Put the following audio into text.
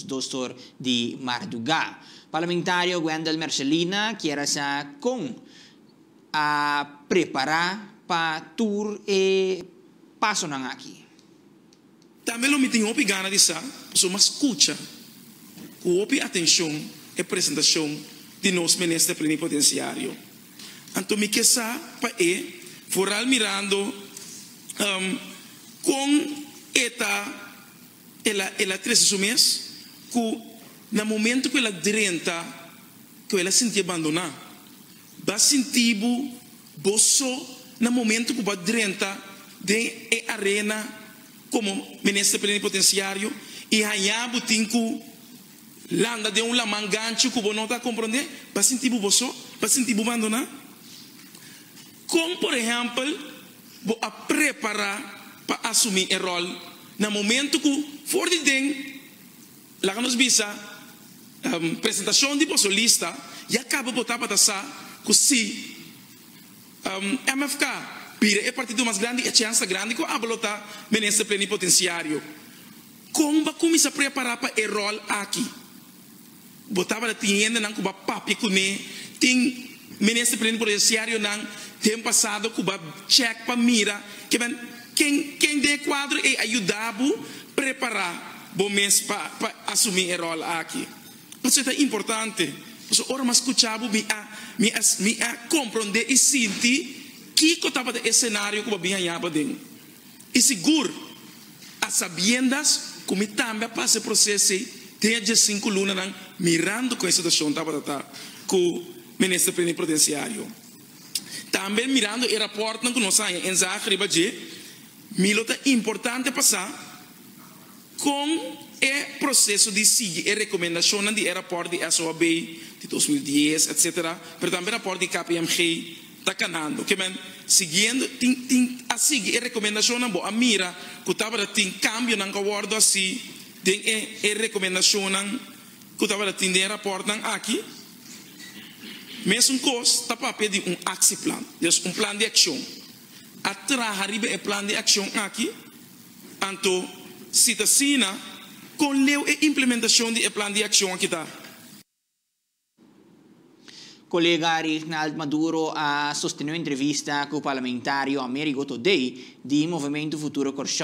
os doutor de Marduga. Parlamentário Gwendel Marcelina quer sa com a preparar para tour e passo na aqui. Também me tenho opi gana de sa, so mas escuta, com atenção e apresentação de nosso ministro plenipotenciário. Então me quer sa para e foral mirando um, com eta ela ela três sumes que no momento que ela drenta que ela sentia abandonar ba sentibo bosso no momento que ela drenta de e arena como ministro plenipotenciário e aí butinco landa de um lamangancho que não está compreendendo. Ba sentibo bosso ba sentibo abandonar como por exemplo vou preparar para assumir o rol no momento que for de den que nos visa um, apresentação de bolsolista e acaba botar para passar que se um, MFK pira é partido mais grande é chance grande que a bolota ministro plenipotenciário. Como vai começar a preparar para o rol aqui. Botava da tinha não vai papi com tem ministro plenipotenciário não tem passado vai check para mira que quem quem dê quadro e ajudar preparar bom mês para assumir o rol aqui isso é importante. Porque ora mas escuchava me a me a me a compreender e sentir que que estava de cenário que vai ganhar dentro e seguro as sabiendas como também passa o processo tem de cinco lunas mirando com a situação com o ministro plenipotenciário também mirando o rapporto que nós temos em Zagreb, milota importante passar com o processo de seguir a recomendação do rapporto de SOAB de 2010, etc. Mas também o rapporto de KPMG está canando. Que men, seguindo, tem, tem, a seguir a recomendação na boa mira, que estava tem cambio na acordo assim, tem a recomendação que estava tem de rapporto aqui, mesmo coisa está para pedir um action plan, um plano de ação. Atrás arriba é plano de ação aqui, então cita sina com leu e implementação de plano de ação aqui tá. Colega Rinaldo Maduro ha sostenuto in intervista con il parlamentario Amerigo Today di Movimento Futuro Corso